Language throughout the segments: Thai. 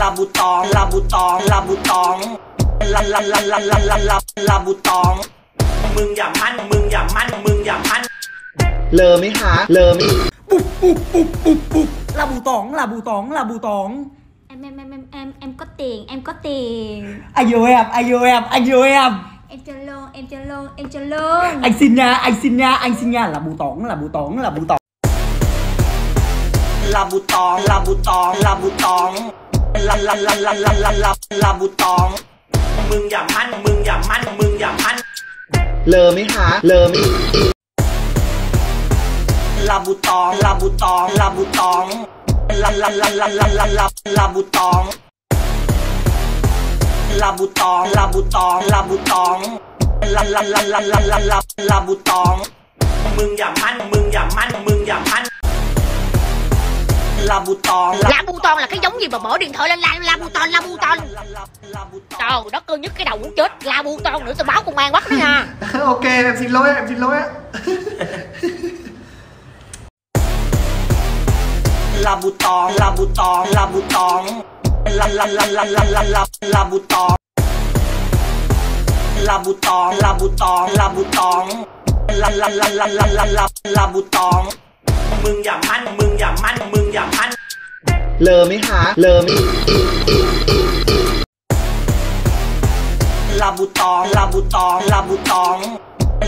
ลาบูตองลาบูตองลาบูตองลาลาลาลาลาลาลาลาบูตองมึงอย่ามั่นมึงอย่ามั่นมึงอย่ามั่นเลอไหมคะเลอไหมลาบูตองลาบูตองลาบูตอง em em em em em em có tiền em có tiền อายุแอมอายุแอมอายุแอม em cho luôn em cho luôn em cho luôn อังซินยาอังซินยาอังซินยาลาบูตองลาบูตอง ลาลาลาลาลาลาลาลาลาลาลาลาบูตอง มึงอย่ามั่น มึงอย่ามั่น มึงอย่ามั่น เลอไหมคะ เลอไหมลาบูตอง ลาบูตอง ลาบูตอง ลาลาลาลาลาลาลาลาบูตอง ลาบูตอง ลาบูตอง ลาบูตอง ลาลาลาลาลาลาลาลาบูตอง มึงอย่ามั่น มึงอย่ามั่น มึงอย่ามั่น Labuton Labuton là cái giống gì mà mở điện thoại lên la Labuton Labuton Trời đất ơi nhất cái đầu muốn chết la Labuton nữa tôi báo công an bắt nó nha Ok em xin lỗi em xin lỗi á Labuton Labuton Labuton La la la la la la la Labuton Labuton Labuton Labuton La la la la la la la Labuton มึงอย่ามั่นมึงอย่ามั่นมึงอย่ามั่นเลอไหมคะเลอไหมลาบูตองลาบูตองลาบูตอง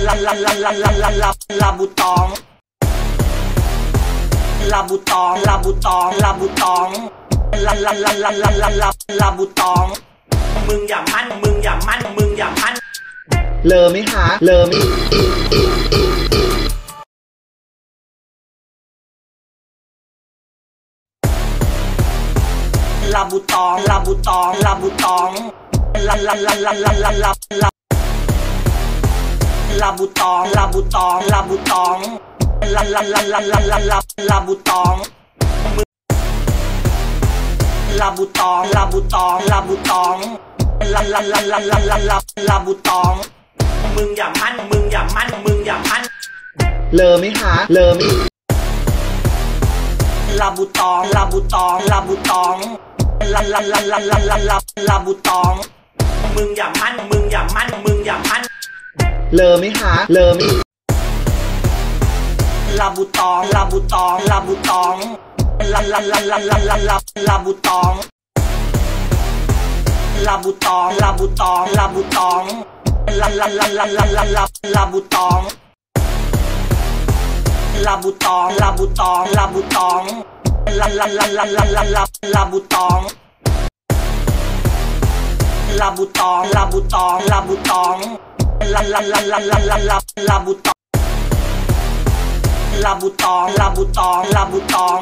ลาลาลาลาลาลาลาลาบูตองลาบูตองลาบูตองลาบูตองลาลาลาลาลาลาลาลาบูตอง มึงอย่ามั่นมึงอย่ามั่นมึงอย่ามั่นเลอไหมคะเลอไหม บูตองลาบูตองลาบูตองลาลาลาลาลาลาลาลาลาบูตองลาบูตองลาบูตองลาลาลาลาลาลาลาลาบูตองลาบูตองลาบูตองลาบูตองลาลาลาลาลาลาลาลาบูตอง มึงอย่ามั่นมึงอย่ามั่นมึงอย่ามั่นเลอไหมคะเลอไหมลาบูตองลาบูตองลาบูตอง ลาลาลาลาลาลาลาลาบูตอง มึงอย่ามั่น มึงอย่ามั่น มึงอย่ามั่น เลอไหมคะเลอไหมลาบูตอง ลาบูตอง ลาบูตอง ลาลาลาลาลาลาลาลาบูตอง ลาบูตอง ลาบูตอง ลาบูตอง ลาลาลาลาลาลาลาลาบูตอง ลาบูตอง ลาบูตอง ลาบูตอง ลาลาลาลาลาลาลาลาบูตองลาบูตองลาบูตองลาบูตองลาลาลาลาลาลาลาลาบูตองลาบูตองลาบูตองลาบูตอง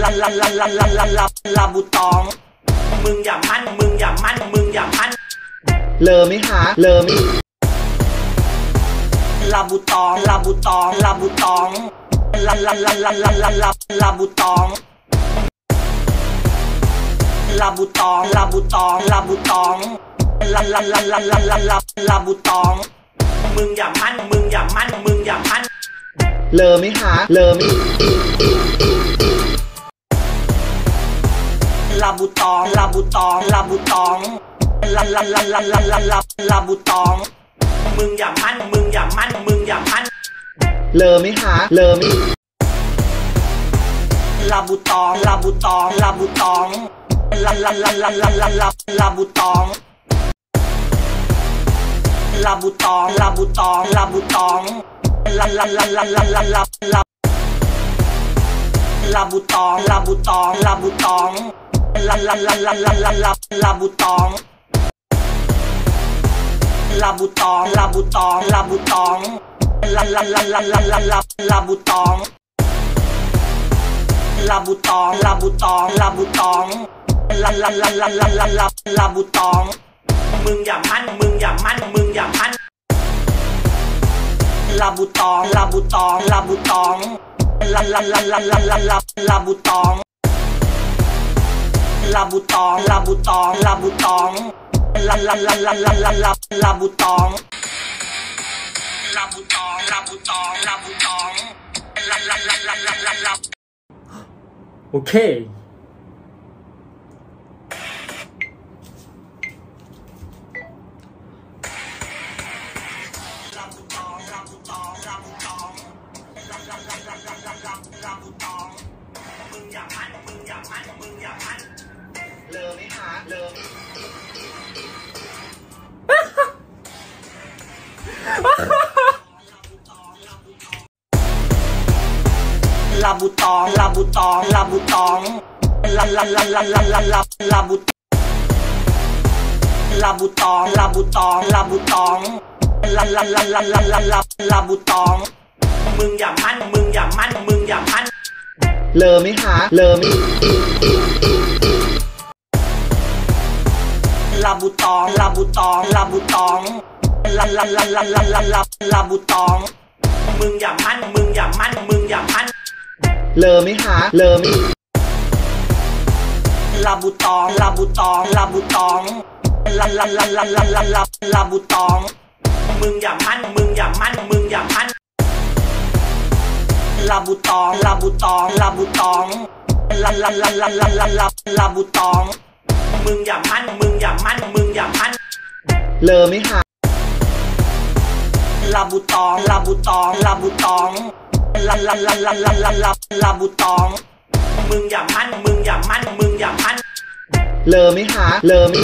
ลาลาลาลาลาลาลาลาบูตอง มึงอย่ามั่นมึงอย่ามั่นมึงอย่ามั่นเลอไหมคะเลอไหมลาบูตองลาบูตองลาบูตอง ลาลาลาลาลาลาลาลาบูตองลาบูตองลาบูตองลาบูตองลาลาลาลาลาลาลาลาบูตอง มึงอย่ามั่นมึงอย่ามั่นมึงอย่ามั่นเลอไหมคะเลอไหมลาบูตองลาบูตองลาบูตองลาลาลาลาลาลาลาลาบูตอง มึงอย่ามั่นมึงอย่ามั่นมึงอย่ามั่น เลอไหมคะเลอไหมลาบูตองลาบูตองลาบูตองลาลาลาลาลาลาลาลาบูตองลาบูตองลาบูตองลาบูตองลาลาลาลาลาลาลาลาลาบูตองลาบูตองลาบูตองลาลาลาลาลาลาลาลาบูตองลาบูตองลาบูตองลาบูตอง ลาลาลาลาลาลาลาลาบูตองลาบูตองลาบูตองลาบูตองลาลาลาลาลาลาลาลาบูตอง มึงอย่ามั่นมึงอย่ามั่นมึงอย่ามั่นลาบูตองลาบูตองลาบูตองลาลาลาลาลาลาลาลาบูตองลาบูตองลาบูตองลาบูตองลาลาลาลาลาลาลาลาบูตอง Ok. Ha ha! าลาลาลาลาลาลาโอเคลาบูตองลาบูตองลาบูตองลาลาลาลาลาลาลาลาบูลาบูตองลาบูตองลาบูตองลาลาลาลาลาลาลาลาบูตอง มึงอย่ามันมึงอย่ามันมึงอย่ามันเลอไหมคะเลอไหมลาบูตองลาบูตองลาบูตองลาลาลาลาลาลาลาลาบูตอง มึงอย่ามันมึงอย่ามันมึงอย่ามัน เลอไหมคะเลอไหมลาบูตองลาบูตองลาบูตองลาลาลาลาลาลาลาลาบูตอง มึงอย่ามันมึงอย่ามันมึงอย่ามันลาบูตองลาบูตองลาบูตองลาลาลาลาลาลาลาลาบูตอง มึงอย่ามันมึงอย่ามันมึงอย่ามันเลอไหมคะลาบูตองลาบูตองลาบูตอง ลาลาลาลาลาลาลาลาบูตอง มึงอย่ามันมึงอย่ามันมึงอย่ามันเลอไหมคะเลอไหม